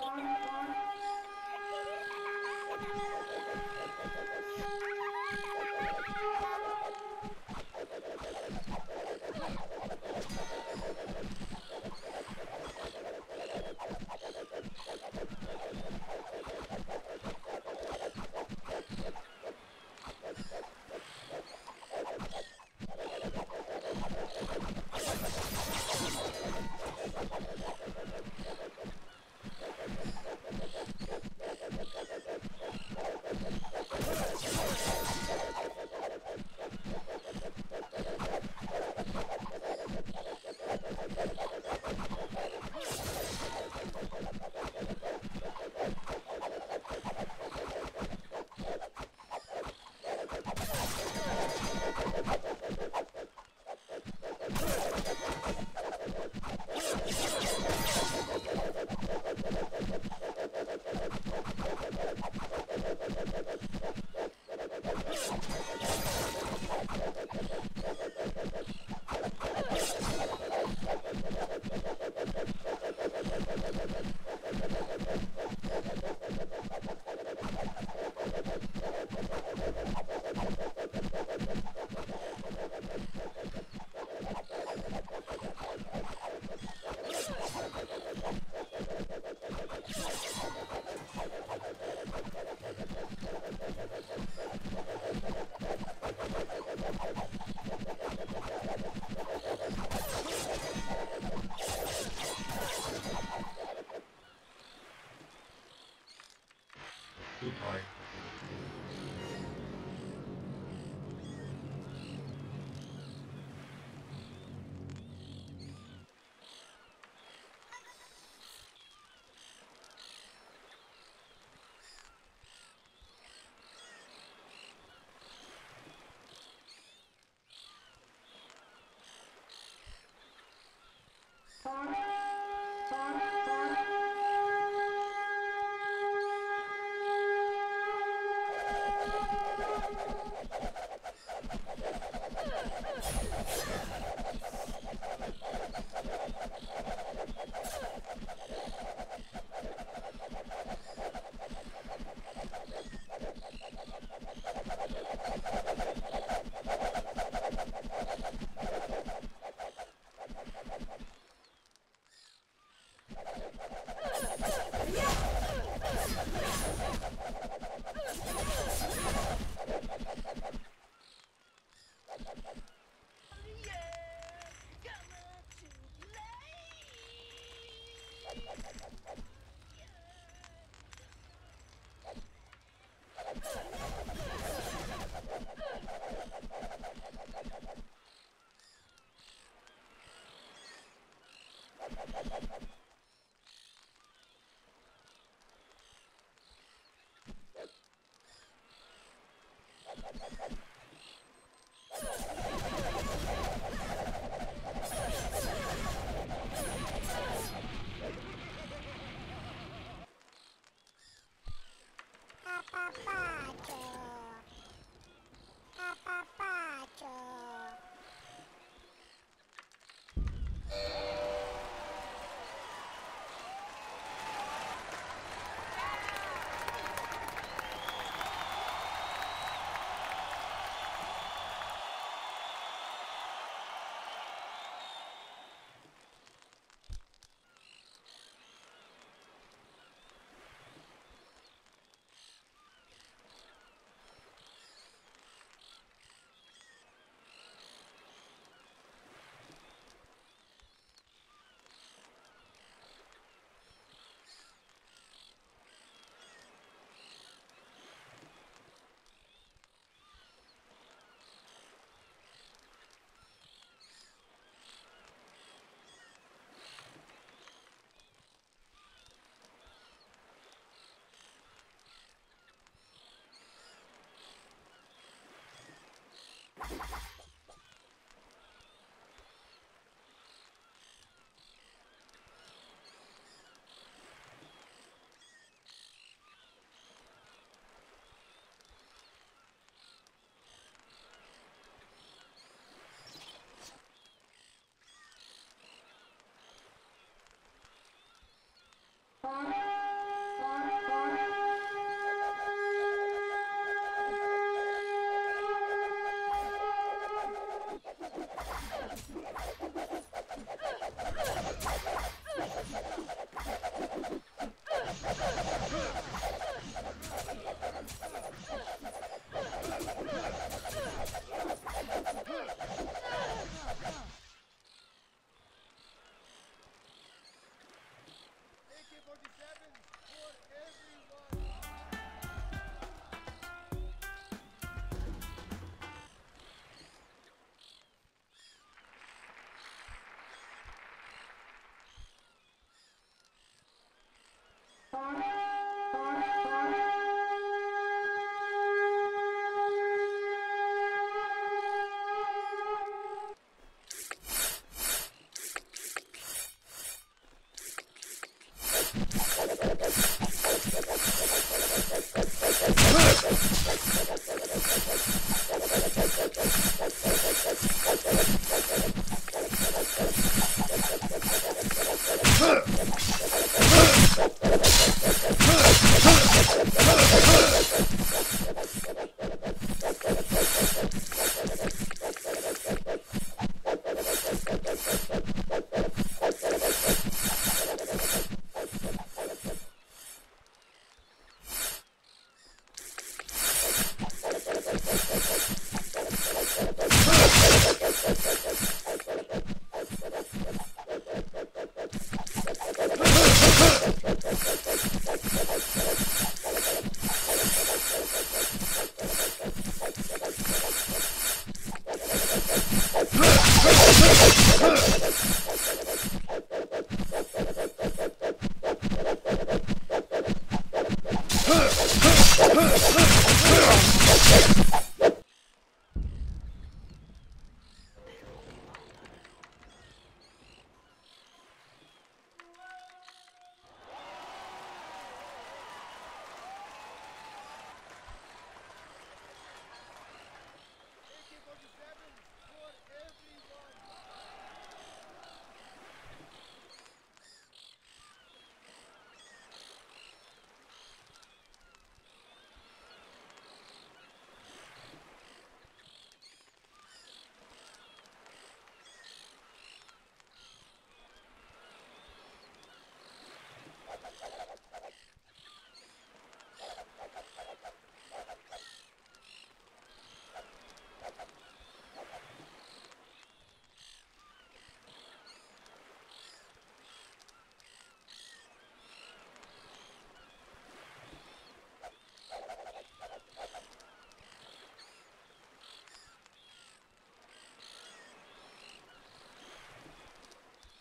Thank you. Bye.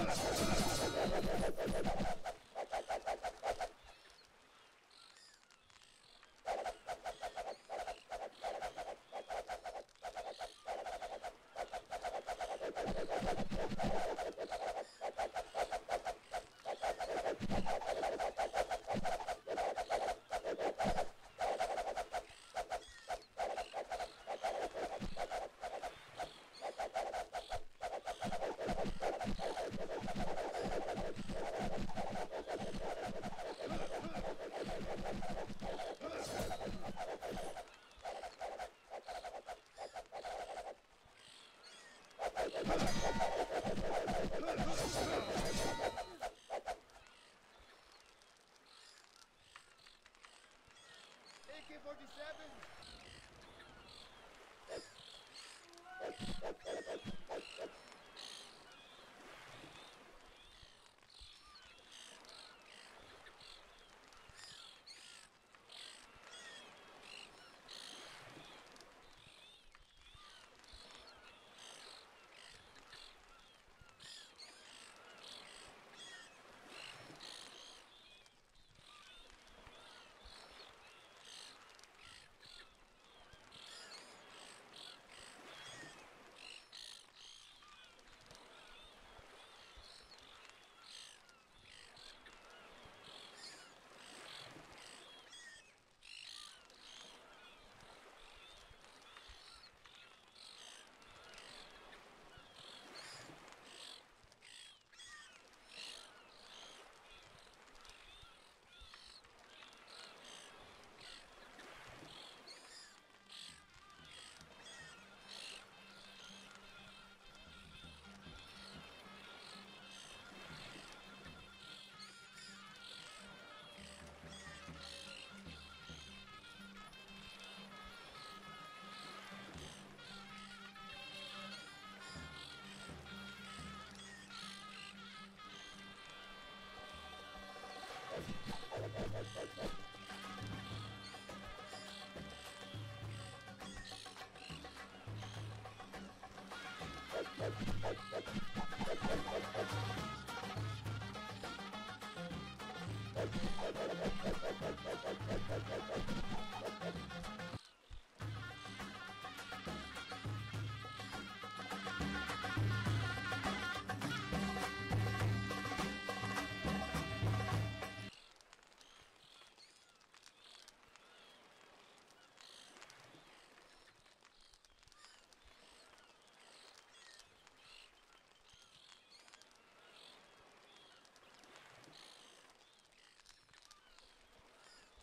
Let's go.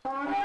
Thank you.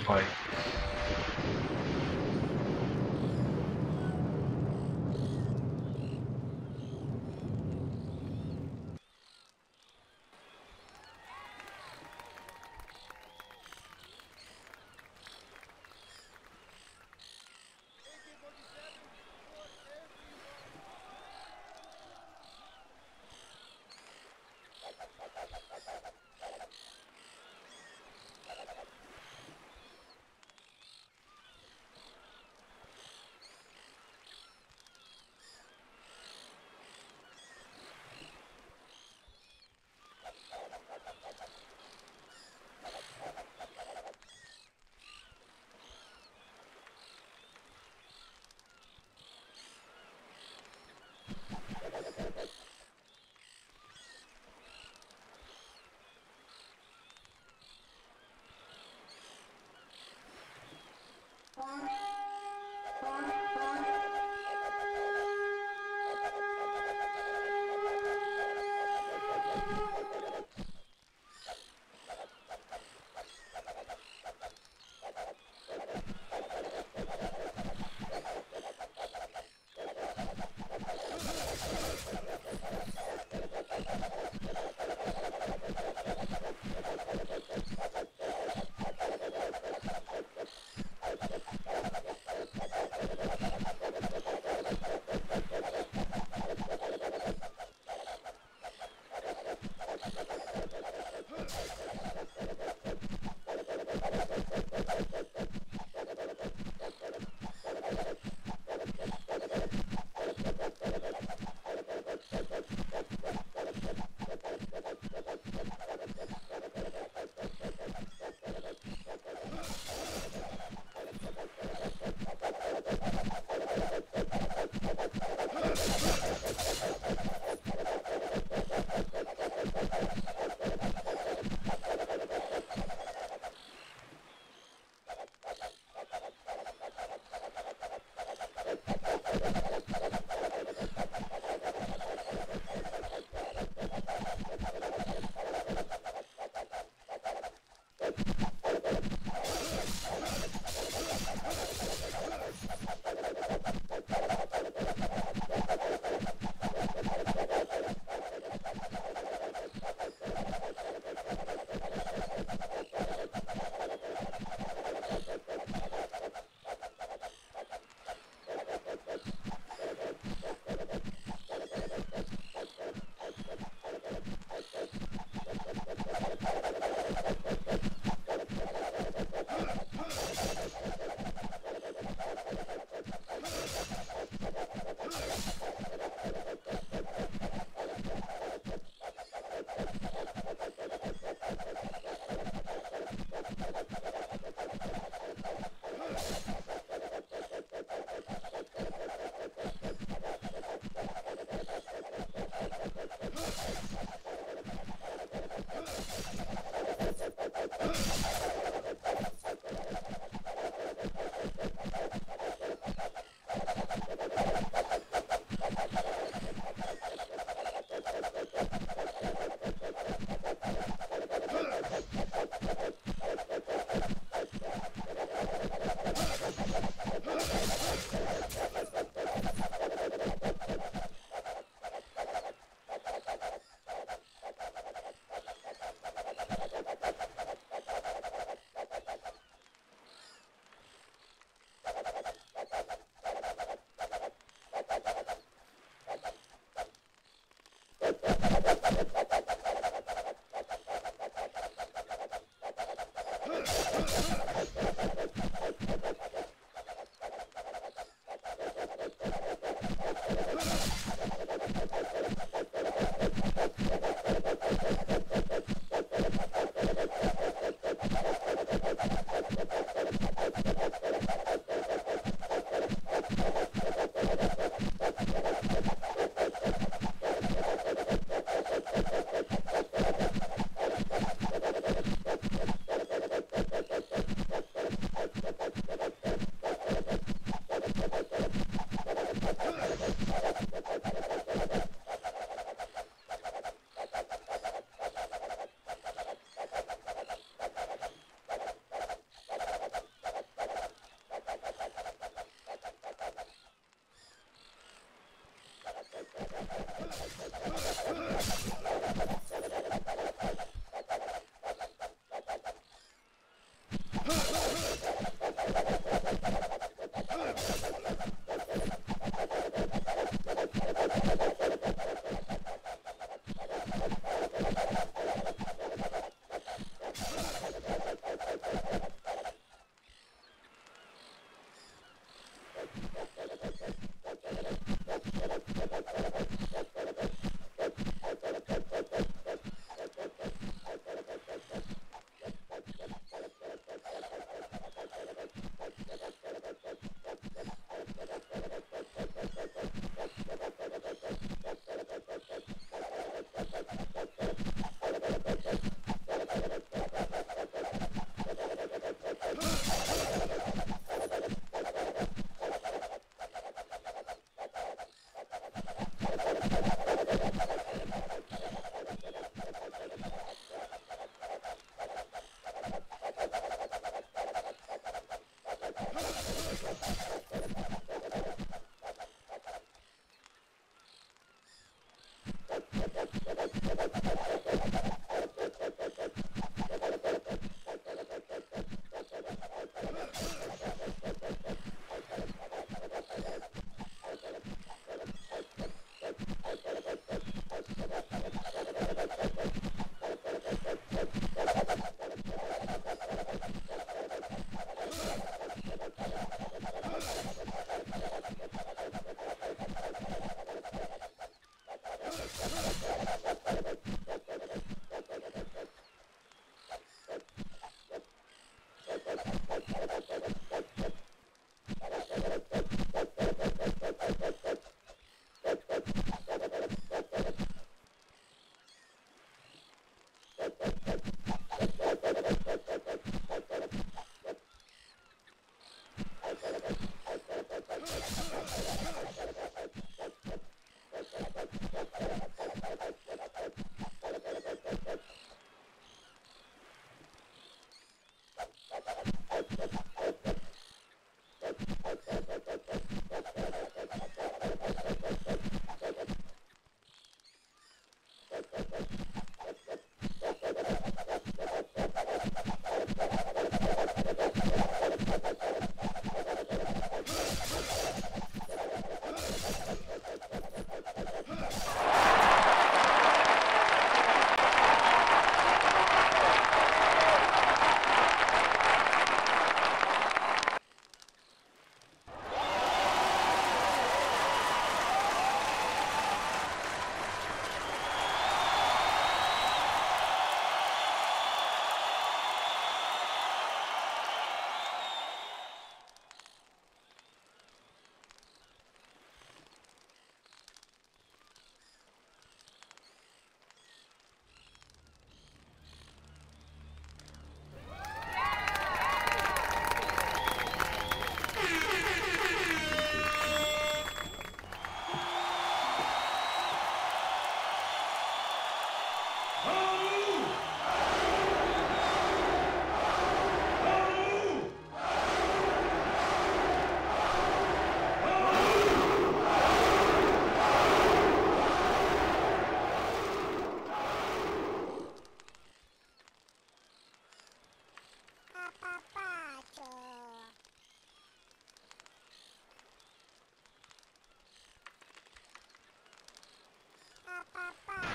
simplify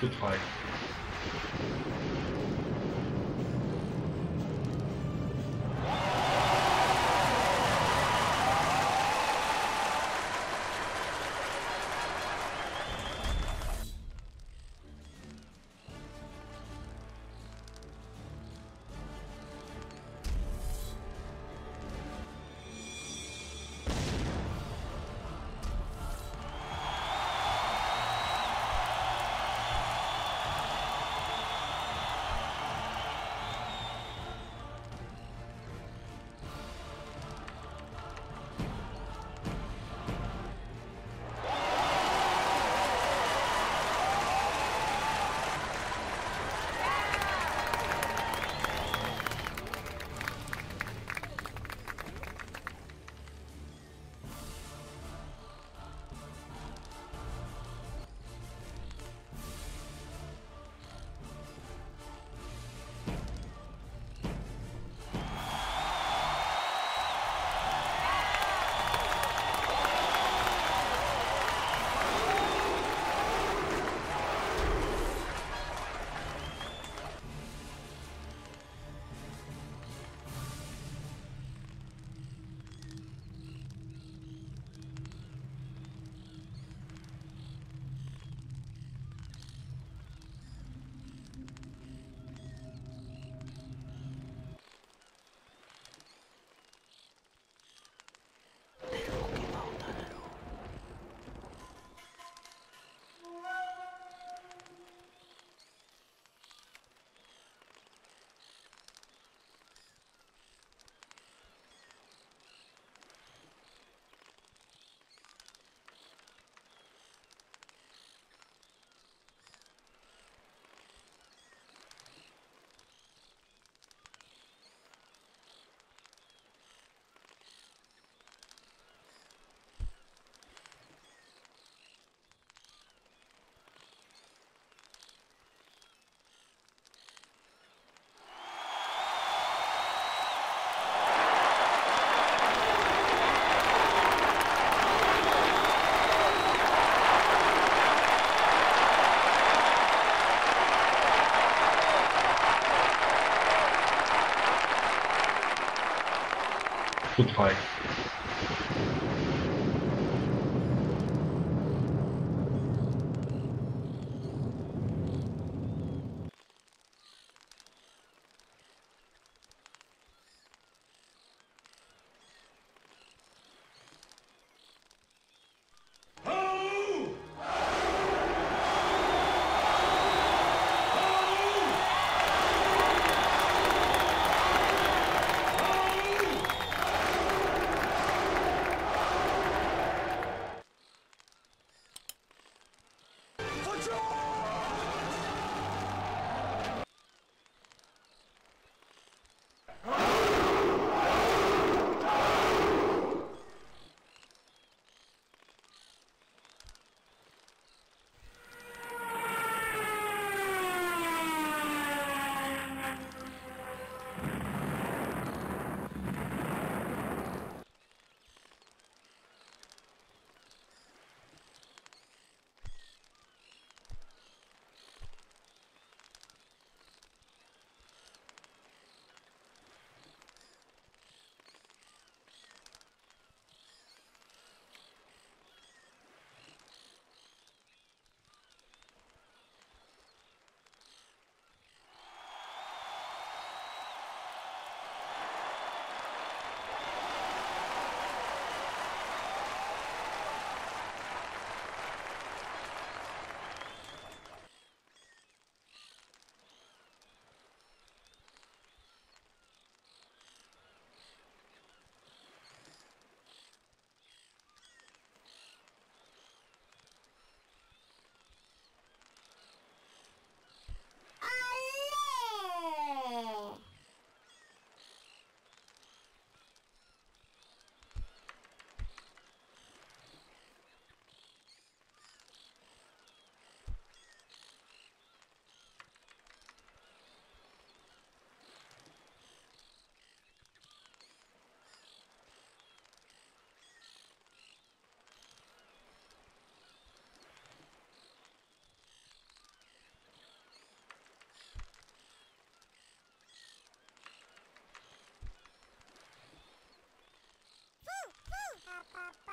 Goodbye. fruchtbar Pop.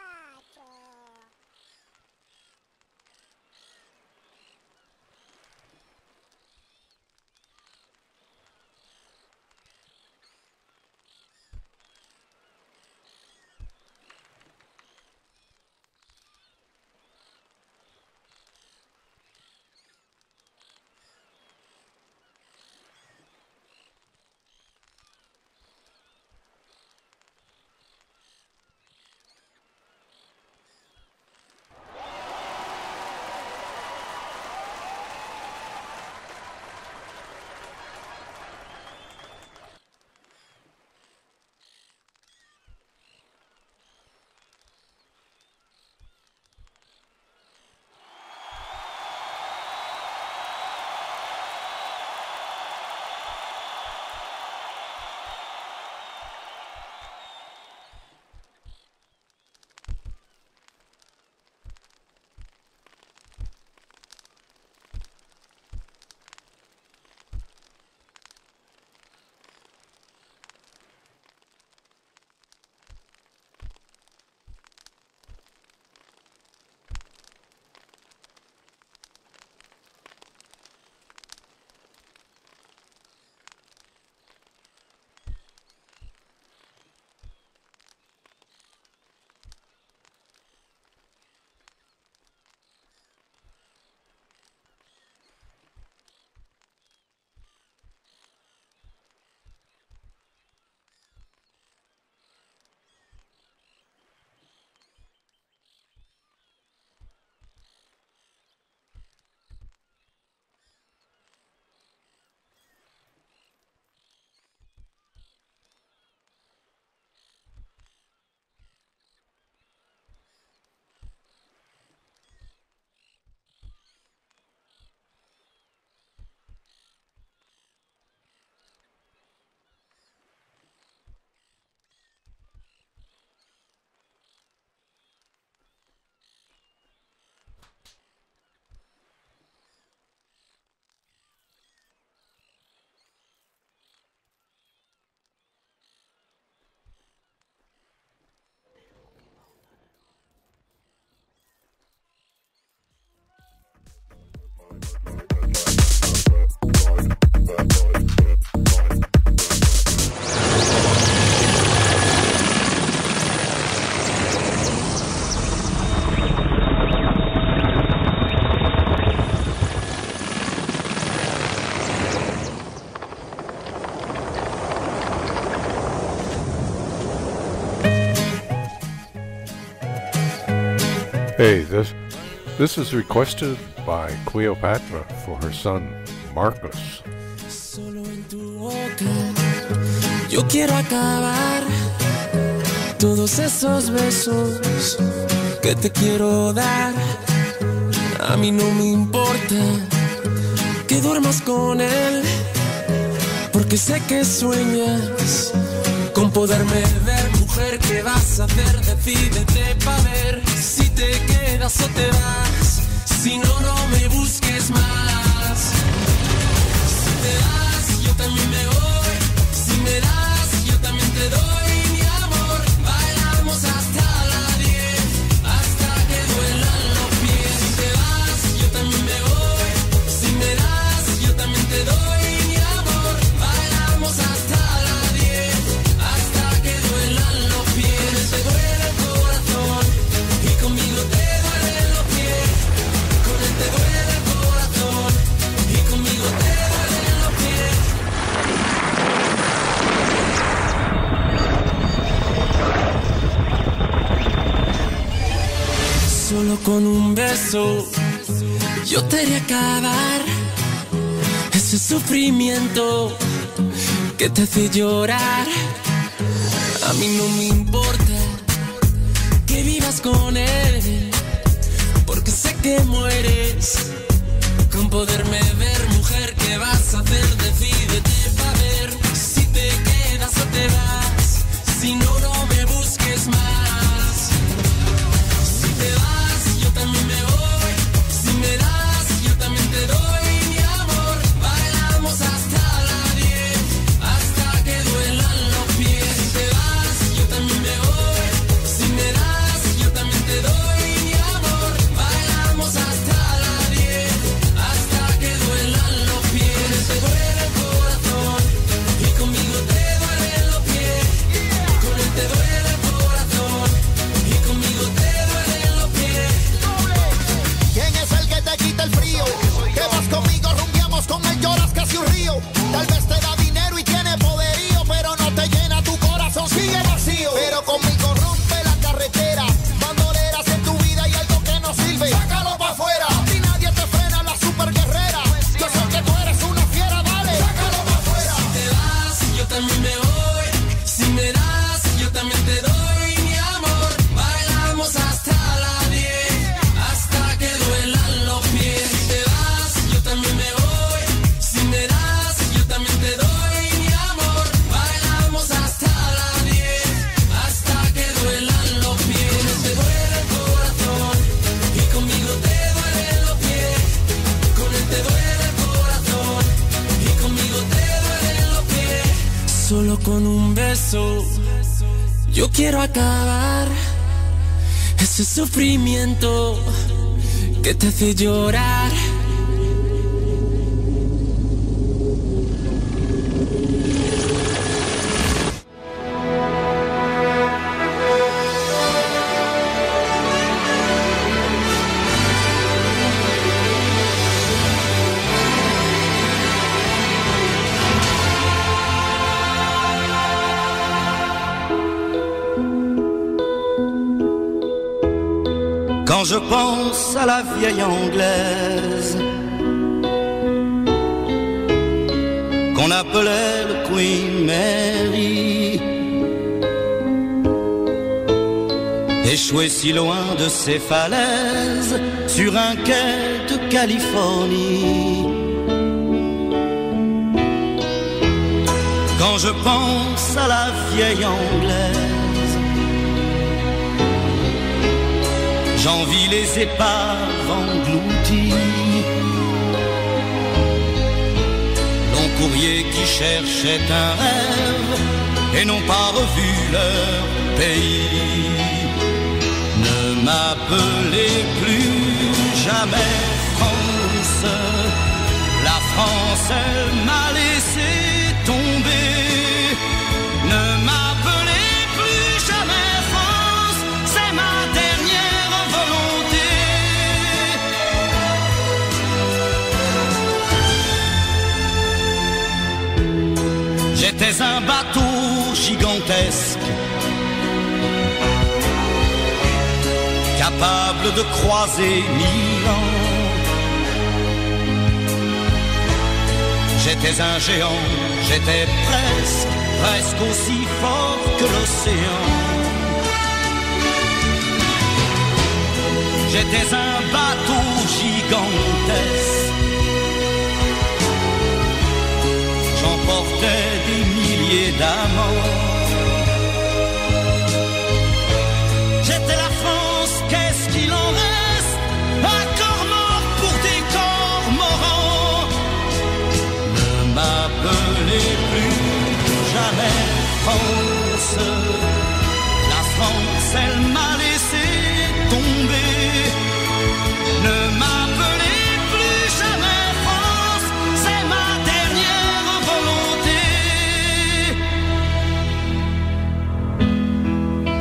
Hey, this this is requested by Cleopatra for her son Marcus. Solo en tu boca yo quiero acabar todos esos besos que te quiero dar. A mí no me importa que duermas con él, porque sé que sueñas con poderme ver, mujer. ¿Qué vas a hacer? Decídete para ver quedas te vas. Si no, no me busques más. Si te das, yo también me voy. Si me das, yo también te doy Solo con un beso yo te haré acabar ese sufrimiento que te hace llorar. A mí no me importa que vivas con él, porque sé que mueres con poderme ver, mujer. ¿Qué vas a hacer? Decídete hace llorar. Quand je pense à la vieille anglaise qu'on appelait le Queen Mary, échouée si loin de ses falaises sur un quai de Californie. Quand je pense à la vieille anglaise, J'envie les épaves englouties. Long courrier qui cherchait un rêve et n'ont pas revu leur pays. Ne m'appelez plus jamais France. La France, elle m'a capable de croiser mille ans. J'étais un géant, j'étais presque, presque aussi fort que l'océan. J'étais un bateau gigantesque. J'emportais des milliers d'amants. Plus jamais France. La France, elle m'a laissé tomber. Ne m'appelez plus jamais France, c'est ma dernière volonté.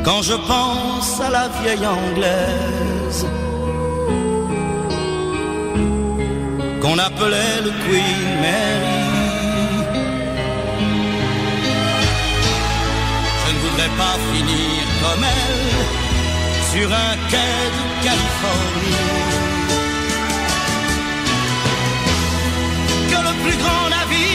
Quand je pense à la vieille anglaise qu'on appelait le Queen Mary, comme elle sur un quai de Californie. Que le plus grand navire